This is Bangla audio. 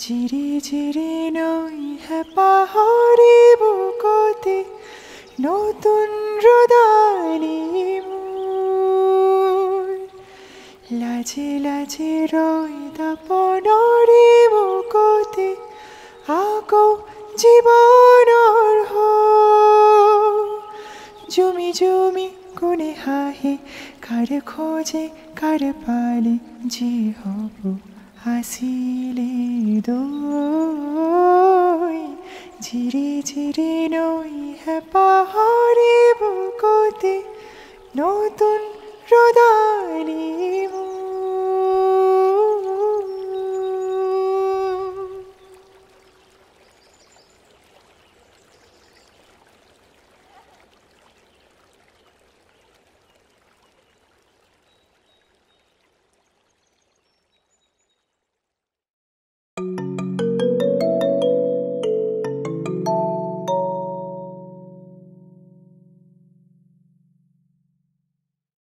জিৰি জিৰি নৈ হেঁপাহৰি বুকতে নতুন মোৰ লাজে লাজে ৰৈ দাপনৰি বুকতে আকৌ জীৱনৰ হৈ। জুমি জুমি কোনে হাঁহে কাৰ খোজে কাৰ পালে যি হ'ব আছিলে ঝিরি ঝিরি নই নৈ পাহাড়ে বুকতে নতুন মোৰ